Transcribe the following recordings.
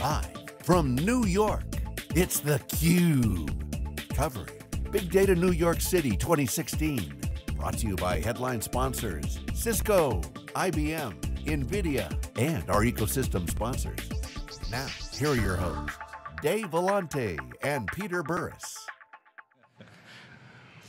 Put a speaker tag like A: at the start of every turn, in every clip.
A: Live from New York, it's theCUBE. Covering Big Data New York City 2016. Brought to you by headline sponsors, Cisco, IBM, NVIDIA, and our ecosystem sponsors. Now, here are your hosts, Dave Vellante and Peter Burris.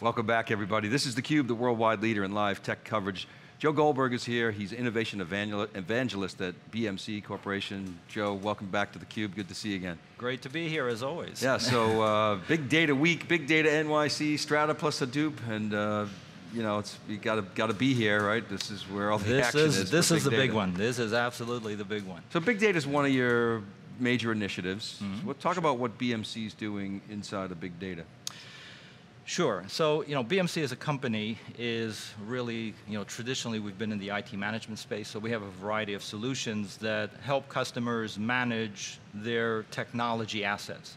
B: Welcome back everybody. This is theCUBE, the worldwide leader in live tech coverage. Joe Goldberg is here. He's innovation evangelist at BMC Corporation. Joe, welcome back to theCUBE. Good to see you again.
C: Great to be here as always.
B: Yeah, so uh, Big Data Week, Big Data NYC, Strata plus Hadoop, and uh, you know, it's you got to got to be here, right? This is where all the
C: this
B: action
C: is.
B: is.
C: This is the
B: data.
C: big one. This is absolutely the big one.
B: So big data is one of your major initiatives.
C: Mm -hmm.
B: so we'll talk about what BMC is doing inside of big data.
C: Sure. So, you know, BMC as a company is really, you know, traditionally we've been in the IT management space, so we have a variety of solutions that help customers manage their technology assets.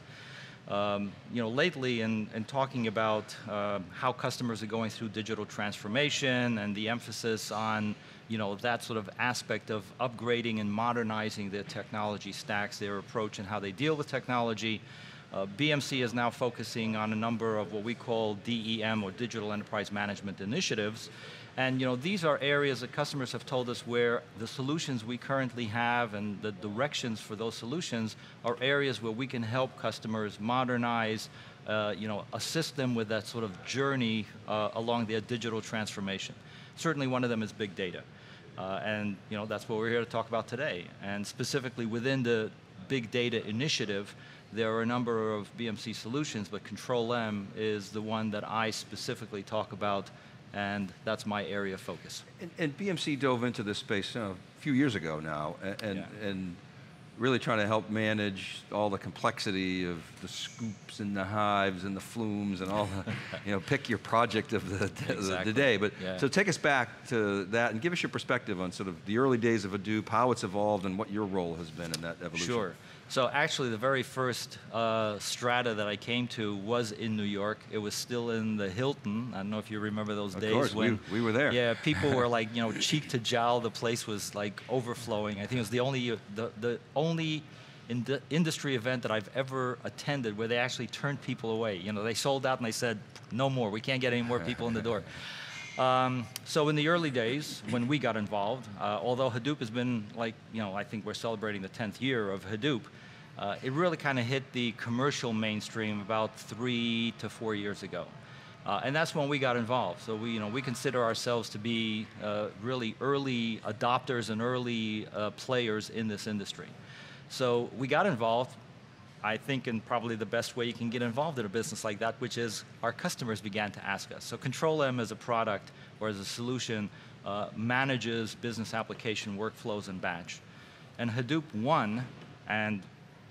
C: Um, you know, lately in, in talking about uh, how customers are going through digital transformation and the emphasis on, you know, that sort of aspect of upgrading and modernizing their technology stacks, their approach and how they deal with technology, uh, BMC is now focusing on a number of what we call DEM or Digital Enterprise Management initiatives. And you know, these are areas that customers have told us where the solutions we currently have and the directions for those solutions are areas where we can help customers modernize, uh, you know, assist them with that sort of journey uh, along their digital transformation. Certainly one of them is big data. Uh, and you know, that's what we're here to talk about today. And specifically within the big data initiative, there are a number of BMC solutions, but Control-M is the one that I specifically talk about, and that's my area of focus.
B: And, and BMC dove into this space you know, a few years ago now, and, yeah. and really trying to help manage all the complexity of the Sqoops and the hives and the flumes and all the, you know, pick your project of the,
C: exactly.
B: the day. But
C: yeah.
B: so take us back to that and give us your perspective on sort of the early days of Hadoop, how it's evolved and what your role has been in that evolution.
C: Sure. So actually the very first uh, strata that I came to was in New York. It was still in the Hilton. I don't know if you remember those
B: of
C: days
B: course,
C: when
B: we, we were there.
C: Yeah, people were like, you know, cheek to jowl. The place was like overflowing. I think it was the only the, the only in the industry event that I've ever attended where they actually turned people away. You know, they sold out and they said, no more, we can't get any more people in the door. Um, so in the early days, when we got involved, uh, although Hadoop has been like, you know, I think we're celebrating the 10th year of Hadoop, uh, it really kind of hit the commercial mainstream about three to four years ago. Uh, and that's when we got involved. So we, you know, we consider ourselves to be uh, really early adopters and early uh, players in this industry. So we got involved, I think in probably the best way you can get involved in a business like that, which is our customers began to ask us. So Control-M as a product or as a solution uh, manages business application workflows and batch. And Hadoop 1 and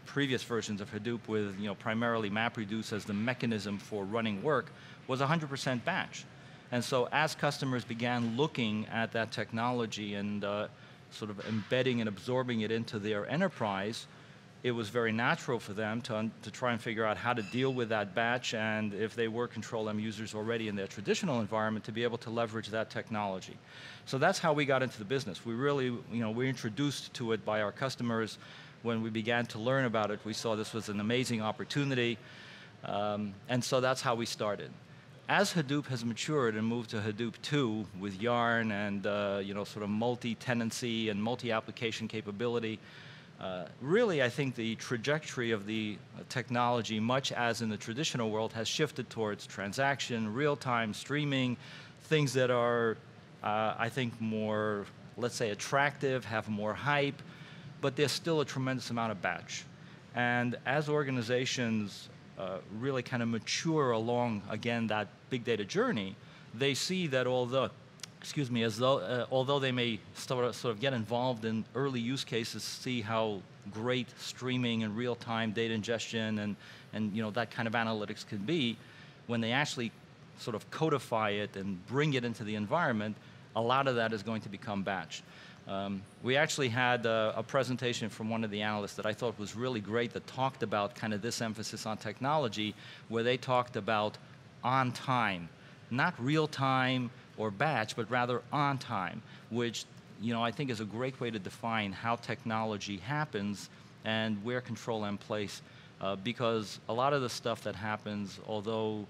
C: previous versions of Hadoop with you know, primarily MapReduce as the mechanism for running work was 100% batch. And so as customers began looking at that technology and uh, sort of embedding and absorbing it into their enterprise, it was very natural for them to, to try and figure out how to deal with that batch and if they were Control-M users already in their traditional environment to be able to leverage that technology. So that's how we got into the business. We really, you know, we were introduced to it by our customers when we began to learn about it, we saw this was an amazing opportunity, um, and so that's how we started. As Hadoop has matured and moved to Hadoop 2 with Yarn and uh, you know, sort of multi-tenancy and multi-application capability, uh, really I think the trajectory of the uh, technology, much as in the traditional world, has shifted towards transaction, real-time streaming, things that are, uh, I think, more, let's say, attractive, have more hype, but there's still a tremendous amount of batch. And as organizations uh, really kind of mature along, again, that big data journey, they see that although, excuse me, as though, uh, although they may start, sort of get involved in early use cases, see how great streaming and real-time data ingestion and, and you know, that kind of analytics can be, when they actually sort of codify it and bring it into the environment, a lot of that is going to become batch. Um, we actually had a, a, presentation from one of the analysts that I thought was really great that talked about kind of this emphasis on technology, where they talked about on time, not real time or batch, but rather on time, which you know, I think is a great way to define how technology happens and where Control M place, Uh, because a lot of the stuff that happens, although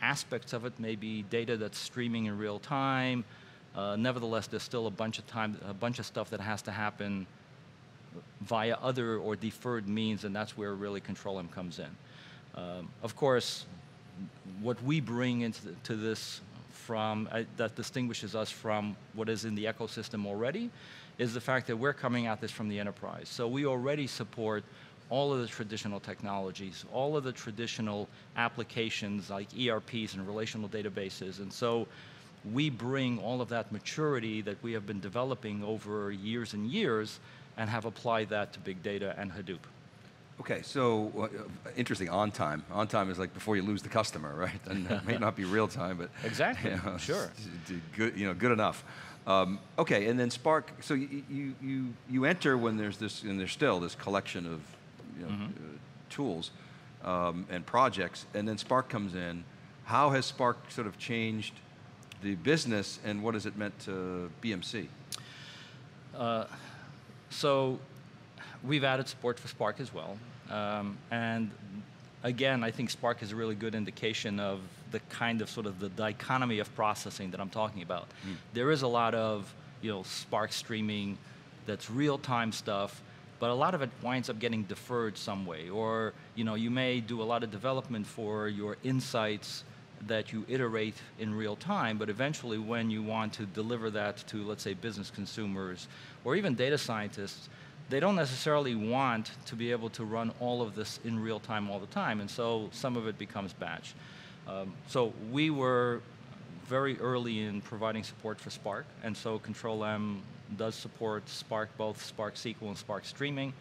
C: aspects of it may be data that's streaming in real time, uh, nevertheless, there's still a bunch of time, a bunch of stuff that has to happen via other or deferred means, and that's where really Control M comes in. Um, of course, what we bring into to this from uh, that distinguishes us from what is in the ecosystem already is the fact that we're coming at this from the enterprise. So we already support all of the traditional technologies, all of the traditional applications like ERPs and relational databases. And so we bring all of that maturity that we have been developing over years and years and have applied that to big data and Hadoop.
B: Okay, so uh, interesting. On time. On time is like before you lose the customer, right? And it may not be real time, but
C: exactly. You know, sure.
B: Good, you know, good enough. Um, okay, and then Spark. So you, you you you enter when there's this, and there's still this collection of you know, mm -hmm. uh, tools um, and projects, and then Spark comes in. How has Spark sort of changed the business, and what has it meant to BMC? Uh,
C: so we've added support for Spark as well. Um, and again, I think Spark is a really good indication of the kind of sort of the dichotomy of processing that I'm talking about. Mm. There is a lot of you know Spark streaming that's real-time stuff, but a lot of it winds up getting deferred some way. Or you know you may do a lot of development for your insights that you iterate in real time, but eventually when you want to deliver that to, let's say, business consumers or even data scientists, they don't necessarily want to be able to run all of this in real time all the time, and so some of it becomes batch. Um, so we were very early in providing support for Spark, and so Control M does support Spark, both Spark SQL and Spark Streaming.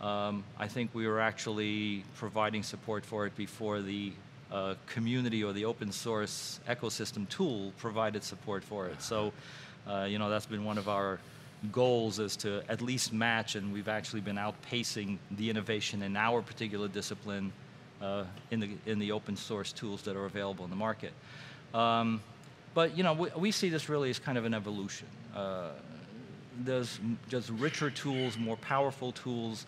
C: Um, I think we were actually providing support for it before the uh, community or the open source ecosystem tool provided support for it. So, uh, you know, that's been one of our goals is to at least match, and we've actually been outpacing the innovation in our particular discipline uh, in, the, in the open source tools that are available in the market. Um, but you know, we, we, see this really as kind of an evolution. Uh, there's just richer tools, more powerful tools,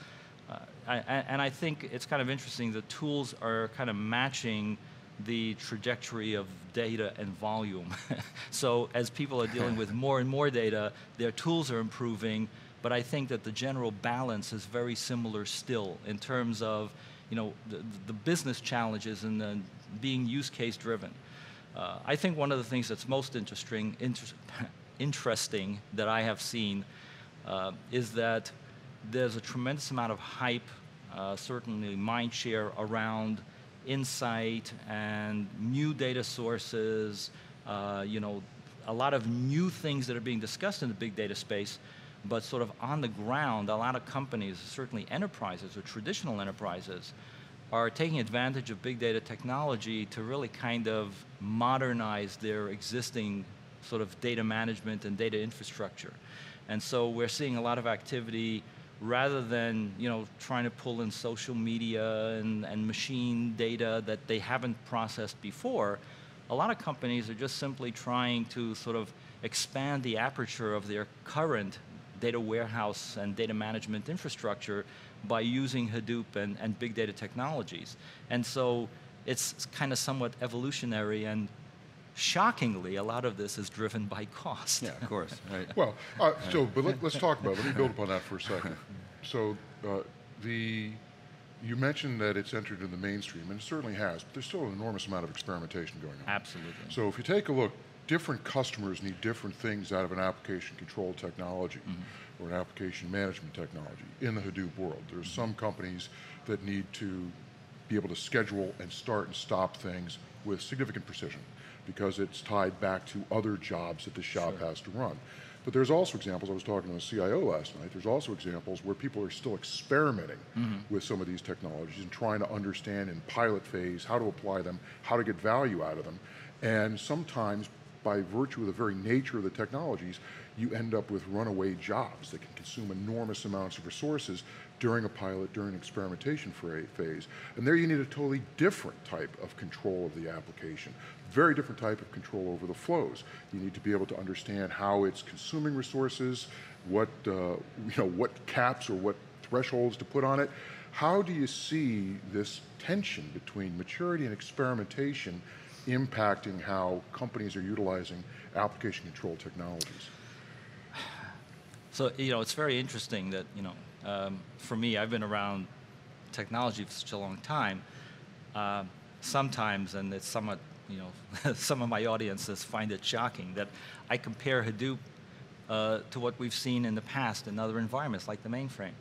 C: uh, I, and I think it's kind of interesting. The tools are kind of matching the trajectory of data and volume. so as people are dealing with more and more data, their tools are improving, but I think that the general balance is very similar still in terms of you know, the, the business challenges and then being use case driven. Uh, I think one of the things that's most interesting, inter interesting that I have seen uh, is that there's a tremendous amount of hype, uh, certainly mind share around insight and new data sources, uh, you know, a lot of new things that are being discussed in the big data space, but sort of on the ground, a lot of companies, certainly enterprises or traditional enterprises, are taking advantage of big data technology to really kind of modernize their existing sort of data management and data infrastructure. And so we're seeing a lot of activity rather than you know trying to pull in social media and, and machine data that they haven't processed before, a lot of companies are just simply trying to sort of expand the aperture of their current data warehouse and data management infrastructure by using Hadoop and, and big data technologies. And so it's kind of somewhat evolutionary and shockingly, a lot of this is driven by cost.
B: Yeah, of course. Right.
D: Well, uh, so, but let, us talk about it. Let me build upon that for a second. So, uh, the you mentioned that it's entered in the mainstream, and it certainly has, but there's still an enormous amount of experimentation going on.
C: Absolutely.
D: So if you take a look, different customers need different things out of an application control technology mm -hmm. or an application management technology in the Hadoop world. There's mm -hmm. some companies that need to be able to schedule and start and stop things with significant precision because it's tied back to other jobs that the shop sure. has to run. But there's also examples, I was talking to a CIO last night, there's also examples where people are still experimenting mm -hmm. with some of these technologies and trying to understand in pilot phase how to apply them, how to get value out of them. And sometimes by virtue of the very nature of the technologies, you end up with runaway jobs that can consume enormous amounts of resources during a pilot, during experimentation phase. And there you need a totally different type of control of the application. Very different type of control over the flows. You need to be able to understand how it's consuming resources, what, uh, you know, what caps or what thresholds to put on it. How do you see this tension between maturity and experimentation impacting how companies are utilizing application control technologies?
C: So, you know, it's very interesting that, you know, um, for me, I've been around technology for such a long time. Uh, sometimes, and it's somewhat, you know, some of my audiences find it shocking that I compare Hadoop uh, to what we've seen in the past in other environments like the mainframe.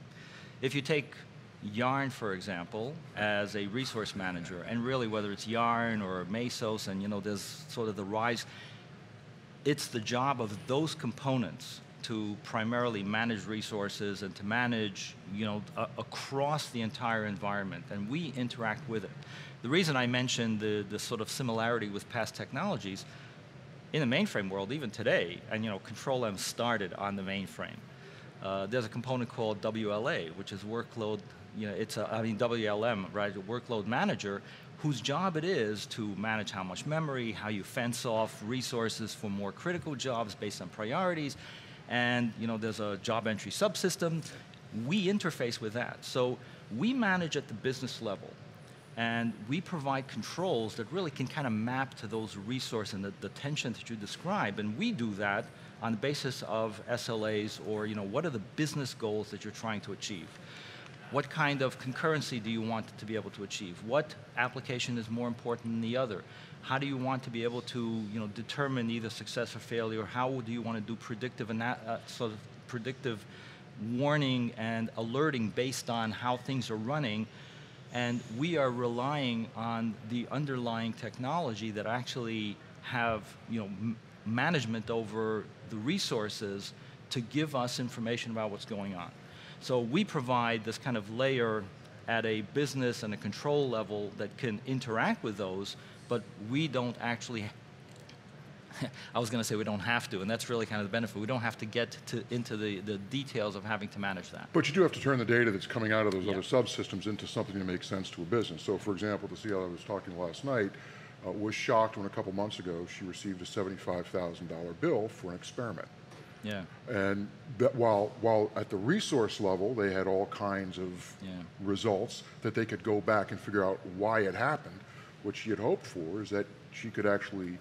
C: If you take Yarn, for example, as a resource manager, and really whether it's Yarn or Mesos, and you know, there's sort of the rise, it's the job of those components to primarily manage resources and to manage, you know, across the entire environment, and we interact with it. The reason I mentioned the, the sort of similarity with past technologies, in the mainframe world, even today, and you know, Control M started on the mainframe. Uh, there's a component called WLA, which is workload you know, it's a, I mean, WLM, right, workload manager, whose job it is to manage how much memory, how you fence off resources for more critical jobs based on priorities, and you know, there's a job entry subsystem. We interface with that. So we manage at the business level, and we provide controls that really can kind of map to those resources and the, the tension that you describe, and we do that on the basis of SLAs or you know, what are the business goals that you're trying to achieve. What kind of concurrency do you want to be able to achieve? What application is more important than the other? How do you want to be able to you know, determine either success or failure? How do you want to do predictive, uh, sort of predictive warning and alerting based on how things are running? And we are relying on the underlying technology that actually have you know, management over the resources to give us information about what's going on. So we provide this kind of layer at a business and a control level that can interact with those, but we don't actually I was going to say we don't have to, and that's really kind of the benefit. We don't have to get to, into the, the details of having to manage that.
D: But you do have to turn the data that's coming out of those other subsystems into something that makes sense to a business. So for example, the CEO I was talking last night uh, was shocked when a couple months ago she received a $75,000 bill for an experiment.
C: Yeah.
D: And that while, while at the resource level, they had all kinds of yeah. results that they could go back and figure out why it happened, what she had hoped for is that she could actually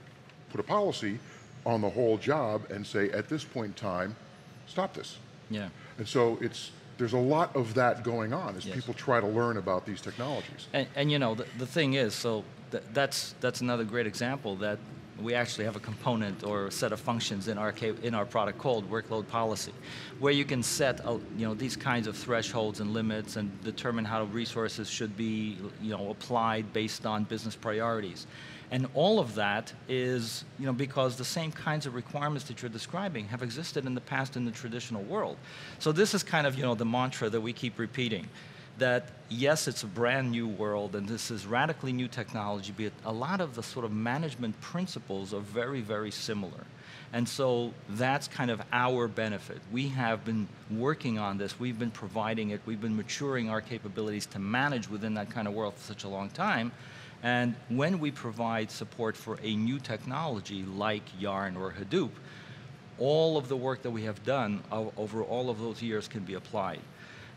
D: put a policy on the whole job and say, at this point in time, stop this.
C: Yeah.
D: And so it's, there's a lot of that going on as yes. people try to learn about these technologies.
C: And, and you know, the, the thing is, so th that's, that's another great example that we actually have a component or a set of functions in our, in our product called workload policy, where you can set uh, you know, these kinds of thresholds and limits and determine how resources should be you know, applied based on business priorities. And all of that is you know, because the same kinds of requirements that you're describing have existed in the past in the traditional world. So this is kind of you know, the mantra that we keep repeating that yes, it's a brand new world and this is radically new technology, but a lot of the sort of management principles are very, very similar. And so that's kind of our benefit. We have been working on this, we've been providing it, we've been maturing our capabilities to manage within that kind of world for such a long time. And when we provide support for a new technology like Yarn or Hadoop, all of the work that we have done over all of those years can be applied.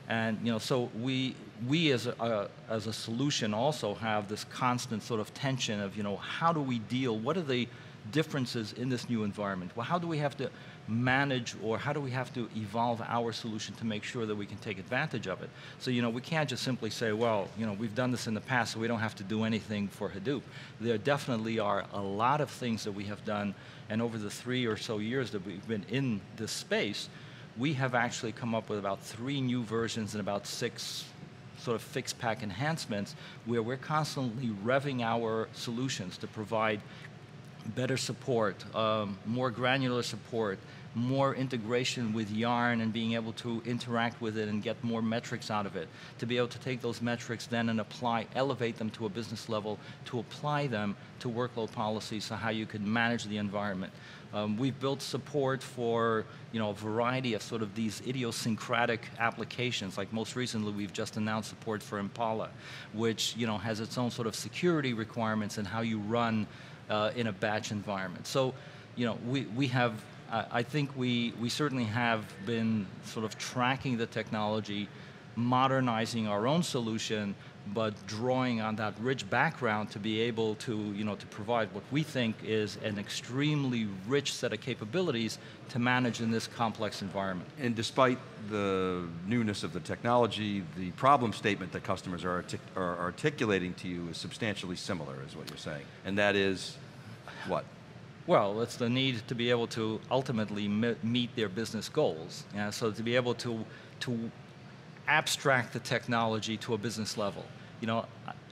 C: And you know, so we, we as a, uh, as a solution also have this constant sort of tension of, you know, how do we deal, what are the differences in this new environment? Well, how do we have to manage or how do we have to evolve our solution to make sure that we can take advantage of it? So, you know, we can't just simply say, well, you know, we've done this in the past, so we don't have to do anything for Hadoop. There definitely are a lot of things that we have done, and over the three or so years that we've been in this space, we have actually come up with about three new versions and about six sort of fixed pack enhancements where we're constantly revving our solutions to provide better support, um, more granular support, more integration with Yarn and being able to interact with it and get more metrics out of it. To be able to take those metrics then and apply, elevate them to a business level, to apply them to workload policies, so how you could manage the environment. Um, we've built support for you know, a variety of sort of these idiosyncratic applications. Like most recently, we've just announced support for Impala, which you know, has its own sort of security requirements and how you run uh, in a batch environment. So you know, we, we have I think we, we certainly have been sort of tracking the technology modernizing our own solution, but drawing on that rich background to be able to, you know, to provide what we think is an extremely rich set of capabilities to manage in this complex environment.
B: And despite the newness of the technology, the problem statement that customers are, artic are articulating to you is substantially similar, is what you're saying. And that is what?
C: Well, it's the need to be able to ultimately meet their business goals. Yeah? So to be able to, to abstract the technology to a business level. You know,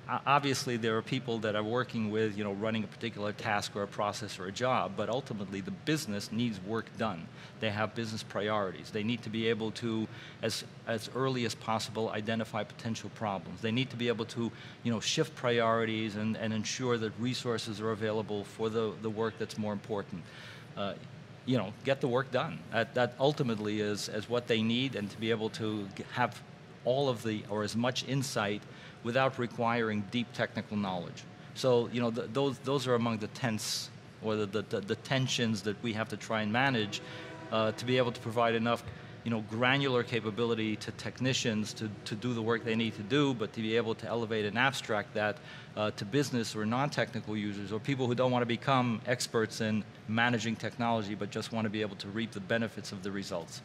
C: obviously there are people that are working with, you know, running a particular task or a process or a job, but ultimately the business needs work done. They have business priorities. They need to be able to, as, as early as possible, identify potential problems. They need to be able to, you know, shift priorities and, and ensure that resources are available for the, the work that's more important. Uh, you know, get the work done. That, that ultimately is, is what they need and to be able to have all of the, or as much insight without requiring deep technical knowledge. So, you know, the, those, those are among the tense, or the, the, the, tensions that we have to try and manage uh, to be able to provide enough you know, granular capability to technicians to, to do the work they need to do, but to be able to elevate and abstract that uh, to business or non-technical users or people who don't want to become experts in managing technology but just want to be able to reap the benefits of the results.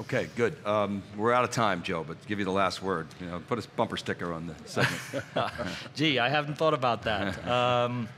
B: Okay, good. Um, we're out of time, Joe, but give you the last word. You know, put a bumper sticker on the segment.
C: Gee, I haven't thought about that. Um,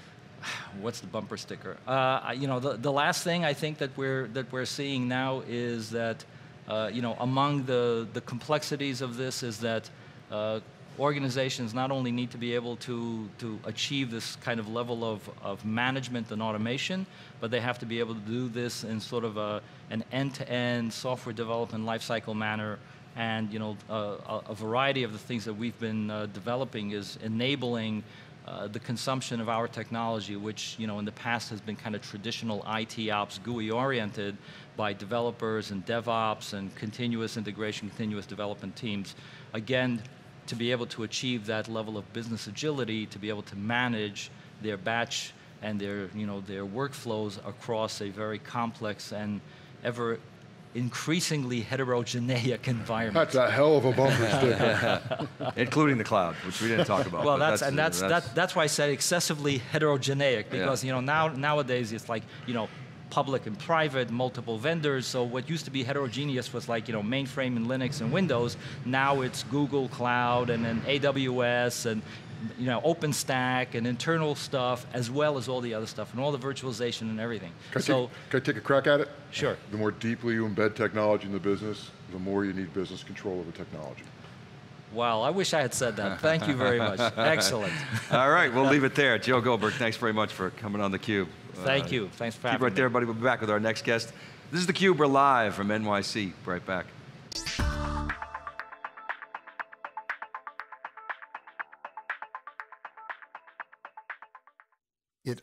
C: what's the bumper sticker? Uh, you know, the, the last thing I think that we're that we're seeing now is that, uh, you know, among the the complexities of this is that. Uh, organizations not only need to be able to, to achieve this kind of level of, of management and automation, but they have to be able to do this in sort of a, an end-to-end -end software development lifecycle manner. And you know, a, a, variety of the things that we've been uh, developing is enabling uh, the consumption of our technology, which you know in the past has been kind of traditional IT ops GUI oriented by developers and DevOps and continuous integration, continuous development teams. Again, to be able to achieve that level of business agility, to be able to manage their batch and their, you know, their workflows across a very complex and ever increasingly heterogeneous environment.
D: That's a hell of a bumper sticker.
B: Including the cloud, which we didn't talk about.
C: Well, that's, that's, and that's, that's, that, that's why I said excessively heterogeneous, because yeah. you know, now, nowadays it's like, you know, public and private, multiple vendors. So what used to be heterogeneous was like, you know, mainframe and Linux and Windows. Now it's Google Cloud and then AWS and you know, OpenStack and internal stuff, as well as all the other stuff, and all the virtualization and everything.
D: Can, so, I, take, can I take a crack at it?
C: Sure.
D: The more deeply you embed technology in the business, the more you need business control over technology.
C: Wow, I wish I had said that. Thank you very much. Excellent.
B: All right, we'll leave it there. Joe Goldberg, thanks very much for coming on theCUBE.
C: Thank uh, you, thanks for having
B: me. Keep right there, everybody. We'll be back with our next guest. This is theCUBE, we're live from NYC. Right back. It